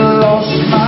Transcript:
lost my